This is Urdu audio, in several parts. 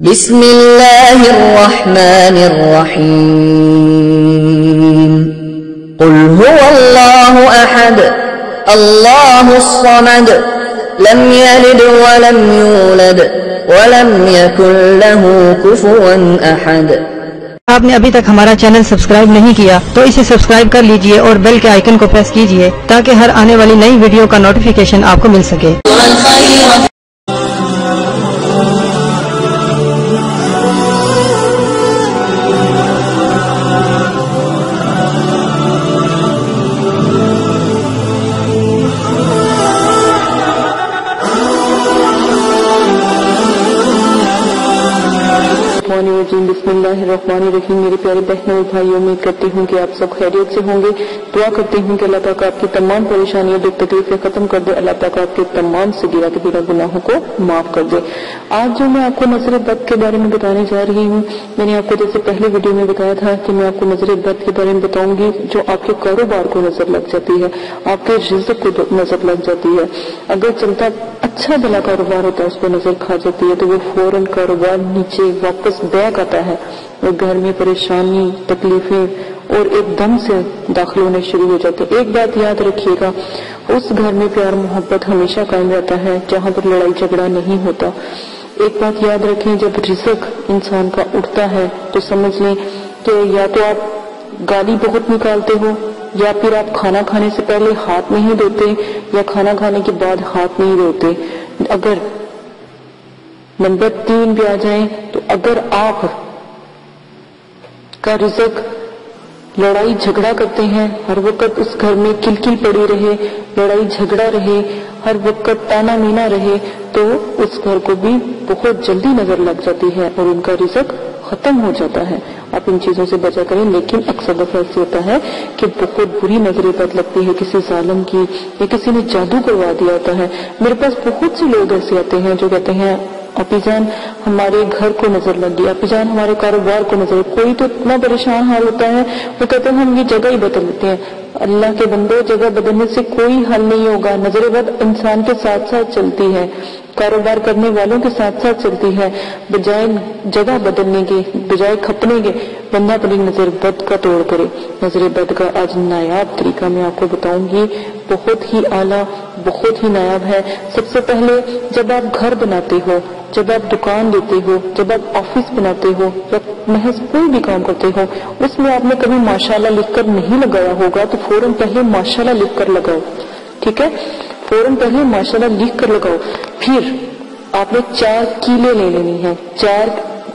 بسم الله الرحمن الرحيم قل هو الله أحد الله الصمد لم يلد ولم يولد ولم يكن له كفوا أحد آپ نے ابھی تک ہمارا چینل سبسکرائب نہیں کیا تو اسے سبسکرائب کر لیجیے اور بیل کے آئیکن کو پریس کیجیے تاکہ ہر آنے والی نئی ویڈیو کا نوٹیفیکیشن آپ کو مل سکے الرحمن الرحیم، بسم اللہ الرحمن الرحیم۔ میرے پیارے بہنوں اور بھائیوں، امید کرتی ہوں کہ آپ سب خیریت سے ہوں گے۔ دعا کرتی ہوں کہ اللہ تعالیٰ آپ کی تمام پریشانیوں دکھ تکلیفیں ختم کر دے۔ اللہ تعالیٰ آپ کے تمام سگیرہ کبیرہ گناہوں کو معاف کر دے۔ آج جو میں آپ کو نظر بد کے بارے میں بتانے جا رہی ہوں، میں نے آپ کو جیسے پہلے ویڈیو میں بتایا تھا کہ میں آپ کو نظر بد کے بارے میں بتاؤں گی، جو آپ کے کاروبار کو نظر لگ جاتی ہے، آپ کے رزق کو نظر لگ جاتی ہے۔ اگر چلتا اچھا بلا کاروبار ہوتا ہے اس کو نظر کھا جاتی ہے، تو وہ فوراً کاروبار نیچے واپس بیک آتا ہے۔ اور گھر میں پریشانی، تکلیفیں اور ایک دم سے داخل ہونے شروع ہو جاتے۔ ہیں ایک بات یاد رکھیے گا، اس گھر میں پیار محبت ہمیشہ قائم رہتا ہے جہاں پر لڑائی جھگڑا نہیں ہوتا۔ ایک بات یاد رکھیں، جب رزق انسان کا اٹھتا ہے تو سمجھ لیں کہ یا تو آپ گالی بہت نکالتے ہو یا پھر آپ کھانا کھانے سے پہلے ہاتھ نہیں دھوتے یا کھانا کھانے کے بعد ہاتھ نہیں دھوتے۔ اگر نمبر تین پہ آ جائیں تو اگر آپ کا رزق لڑائی جھگڑا کرتے ہیں، ہر وقت اس گھر میں کل کل پڑی رہے، لڑائی جھگڑا رہے، ہر وقت تانا مینا رہے، تو اس گھر کو بھی بہت جلدی نظر لگ جاتی ہے اور ان کا رزق ختم ہو جاتا ہے۔ آپ ان چیزوں سے بچا کریں، لیکن اکثر دفعہ ایسے ہوتا ہے کہ بہت بری نظریں بد لگتی ہے، کسی ظالم کی یا کسی نے جادو کروا دیا ہوتا ہے۔ میرے پاس بہت سے لوگ ایسے آتے ہیں جو کہتے ہیں اپی جان ہمارے گھر کو نظر لگ گیا اپی جان ہمارے کاروبار کو نظر کوئی تو اتنا پریشان حال ہوتا ہے، وہ کہتے ہیں ہم یہ جگہ ہی بدل لیتے ہیں۔ اللہ کے بندے، جگہ بدلنے سے کوئی حل نہیں ہوگا۔ نظر بد انسان کے ساتھ ساتھ چلتی ہے، کاروبار کرنے والوں کے ساتھ ساتھ چلتی ہے۔ بجائے جگہ بدلنے کے، بجائے کھپنے کے، بندہ اپنی نظر بد کا توڑ کرے۔ نظر بد کا آج نایاب طریقہ میں آپ کو بتاؤں گی، بہت ہی اعلیٰ بہت ہی نایاب ہے۔ سب سے پہلے جب آپ گھر بناتے ہو، جب آپ دکان لیتے ہو، جب آپ آفس بناتے ہو، یا محض کوئی بھی کام کرتے ہو، اس میں آپ نے کبھی ماشاءاللہ لکھ کر نہیں لگایا ہوگا تو فوراً پہلے ماشاءاللہ لکھ کر لگاؤ۔ ٹھیک ہے؟ فوراً پہلے ماشاءاللہ لکھ کر لگاؤ۔ پھر آپ نے چار کیلے لے لینی ہے چار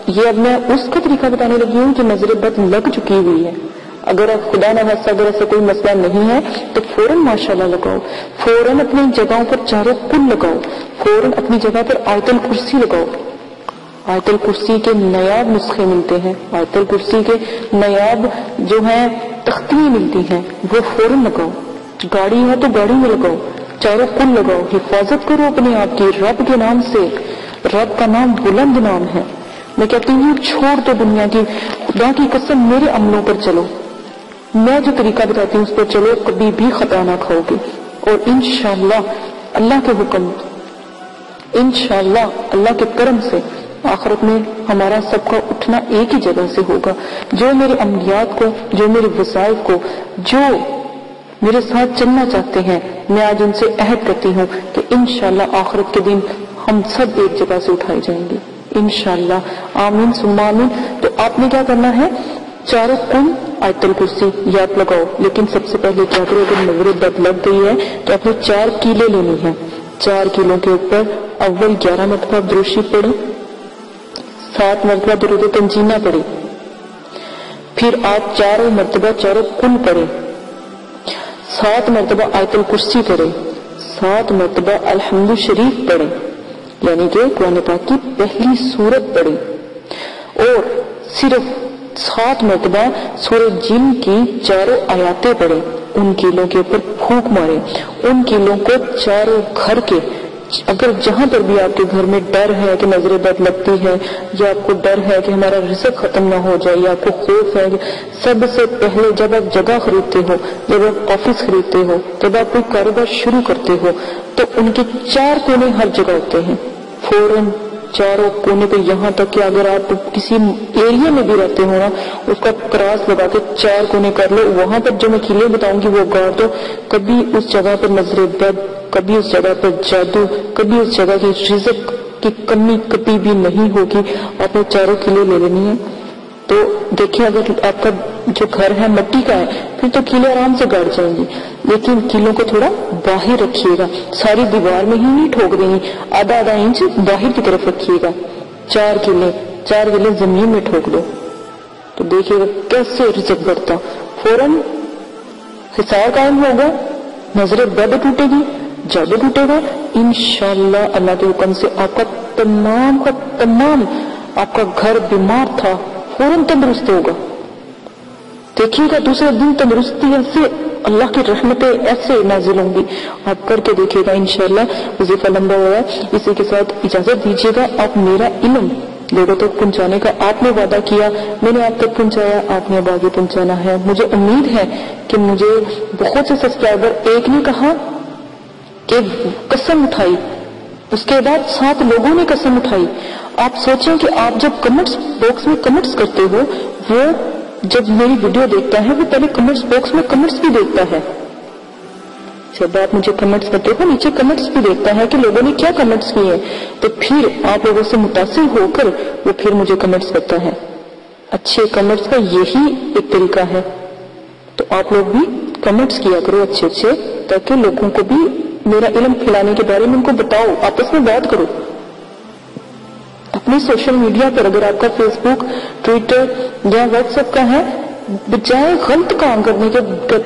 یہ اب میں اس کا طریقہ بتانے لگی ہوں جو نظر بد لگ چکی ہوئی ہے۔ اگر آپ خدا نہ اگر ایسا کوئی مسئلہ نہیں ہے، تو فوراً ماشاءاللہ لگاؤ، فوراً اپنی جگہوں پر چاروں کل لگاؤ، فوراً اپنی جگہ پر آیت الکرسی لگاؤ۔ آیت الکرسی کے نیاب نسخے ملتے ہیں۔ آیت الکرسی کے نیاب جو ہیں، تختیاں ملتی ہیں۔ وہ فوراً لگاؤ۔ گاڑی ہے تو گاڑی میں لگاؤ۔ چاروں کل لگاؤ۔ حفاظت کرو اپنے آپ کی۔ رب کے نام سے۔ رب کا نام بلند نام ہے۔ میں کہتی ہوں، چھوڑ دو دنیا کی۔ خدا کی قسم، میرے عملوں پر چلو۔ میں جو طریقہ بتاتی ہوں اس پر چلو، کبھی بھی خطا نہ کھاؤ گے اور انشاءاللہ اللہ کے حکم، انشاءاللہ اللہ کے کرم سے آخرت میں ہمارا سب کا اٹھنا ایک ہی جگہ سے ہوگا۔ جو میرے عملیات کو، جو میرے وسائل کو، جو میرے ساتھ چلنا چاہتے ہیں، میں آج ان سے عہد کرتی ہوں کہ انشاءاللہ آخرت کے دن ہم سب ایک جگہ سے اٹھائے جائیں گے۔ انشاءاللہ، آمین ثم آمین۔ تو آپ نے کیا کرنا ہے؟ چاروں کن آیت الکرسی یاد لگاؤ، لیکن سب سے پہلے کیا کرو، اگر نظر بد لگ گئی ہے تو آپ نے چار کیلے لینی ہے چار کیلوں کے اوپر اول گیارہ مرتبہ دروشی پڑی سات مرتبہ درود تنجینہ پڑی پھر آپ چاروں مرتبہ چاروں کل پڑے سات مرتبہ آیت الکرسی پڑھے سات مرتبہ الحمد شریف پڑھے یعنی کہ قرآن پاک کی پہلی سورت پڑھے اور صرف سات مرتبہ سورج جن کی چاروں آیاتیں پڑھے ان کیلوں کے اوپر پھونک مارے ان کیلوں کو چاروں گھر کے، اگر جہاں پر بھی آپ کے گھر میں ڈر ہے کہ نظر بد لگتی ہے یا آپ کو ڈر ہے کہ ہمارا رزق ختم نہ ہو جائے، یا آپ کو خوف ہے سب سے پہلے جب آپ جگہ خریدتے ہو، جب آپ آفس خریدتے ہو، جب آپ کوئی کاروبار شروع کرتے ہو، تو ان کے چار کونے ہر جگہ ہوتے ہیں۔ فوراً چاروں کونے پہ یہاں تک کہ اگر آپ کسی ایریا میں بھی رہتے ہو نا، اس کا کراس لگا کے چار کونے کر لو، وہاں پر جو میں قلعے بتاؤں گی وہ گاڑ دو کبھی اس جگہ پر نظر بد کبھی اس جگہ پر جادو، کبھی اس جگہ کی رزق کی کمی کبھی بھی نہیں ہوگی۔ آپ نے چاروں قلعے لے لینی ہے۔ تو دیکھیں اگر آپ کا جو گھر ہے، مٹی کا ہے، پھر تو کیلے آرام سے گڑ جائیں گے۔ لیکن کیلوں کو تھوڑا باہر رکھیے گا۔ ساری دیوار میں ہی نہیں ٹھوک دیں گے۔ آدھا آدھا انچ باہر کی طرف رکھیے گا۔ چار کیلے چار کیلے زمین میں ٹھوک دو۔ تو دیکھیں کیسے رجب بڑھتا۔ فوراً حساب قائم ہوگا۔ نظر بد ٹوٹے گی، جب ٹوٹے گا۔ انشاءاللہ اللہ کے حکم سے آپ کا تمام کا تمام آپ کا گھر بیمار تھا۔ فوراً تندرست ہوگا۔ دیکھیے گا دوسرے دن تندرستی ایسے اللہ کی رحمتیں ایسے نازل ہوں گی۔ آپ کر کے دیکھے گا انشاءاللہ، وظیفہ لمبا ہوا ہے۔ اسی کے ساتھ اجازت دیجیے گا، آپ میرا علم لوگوں تک پہنچانے کا۔ آپ نے وعدہ کیا، میں نے آپ تک پہنچایا، آپ نے اب آگے پہنچانا ہے۔ مجھے امید ہے کہ مجھے بہت سے سبسکرائبر ایک نے کہا کہ قسم اٹھائی۔ اس کے بعد سات لوگوں نے قسم اٹھائی۔ آپ سوچیں کہ آپ جب کمنٹس باکس میں کمنٹس کرتے ہو، وہ جب میری ویڈیو دیکھتا ہے، وہ پہلے کمنٹس باکس میں کمنٹس بھی دیکھتا ہے۔ جب آپ مجھے کمنٹس کرتے ہو، نیچے کمنٹس بھی دیکھتا ہے کہ لوگوں نے کیا کمنٹس کیے تو پھر آپ لوگوں سے متاثر ہو کر وہ پھر مجھے کمنٹس کرتا ہے۔ اچھے کمنٹس کا یہی ایک طریقہ ہے۔ تو آپ لوگ بھی کمنٹس کیا کرو اچھے اچھے، تاکہ لوگوں کو بھی میرا علم پھیلانے کے بارے میں ان کو بتاؤ، آپس میں بات کرو۔ اپنی سوشل میڈیا پر اگر آپ کا فیس بک ٹویٹر یا واٹس ایپ کا ہے، بجائے غلط کام کرنے کے،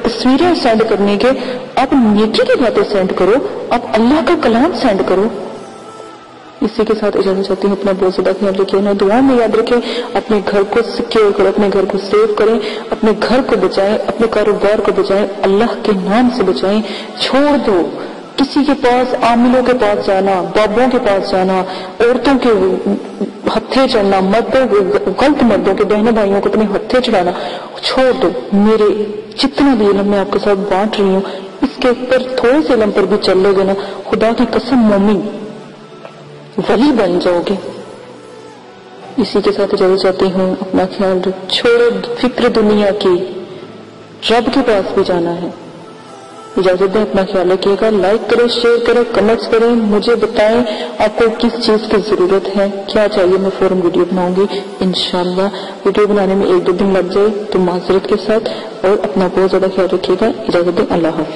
تصویریں سینڈ کرنے کے، آپ نیکی کی باتیں سینڈ کرو، آپ اللہ کا کلام سینڈ کرو۔ اسی کے ساتھ اجازت چاہتی ہوں، اپنا بہت زیادہ خیال رکھیں انہیں دعا میں یاد رکھیں، اپنے گھر کو سیکیور کریں، اپنے گھر کو سیو کریں، اپنے گھر کو بچائیں، اپنے کاروبار کو بچائیں، اللہ کے نام سے بچائیں، چھوڑ دو۔ کسی کے پاس عاملوں کے پاس جانا، بابوں کے پاس جانا، عورتوں کے ہتھے چڑھنا مردوں غلط مردوں کے بہنوں بھائیوں کو اپنے ہتھے چڑھانا، چھوڑ دو۔ میرے جتنا بھی علم میں آپ کے ساتھ بانٹ رہی ہوں، اس کے اوپر تھوڑے سے علم پر بھی چل لو گے نا، خدا کی قسم مومن ولی بن جاؤ گے۔ اسی کے ساتھ جلد جاتی ہوں، اپنا خیال چھوڑو فکر دنیا کی، رب کے پاس بھی جانا ہے۔ اجازت دیں، اپنا خیال رکھیے گا لائک کریں شیئر کریں کمنٹس کریں، مجھے بتائیں آپ کو کس چیز کی ضرورت ہے۔ کیا چاہیے میں فوراً ویڈیو بناؤں گی؟ انشاءاللہ ویڈیو بنانے میں ایک دو دن لگ جائے تو معذرت کے ساتھ اور اپنا بہت زیادہ خیال رکھیے گا۔ اجازت دیں، اللہ حافظ۔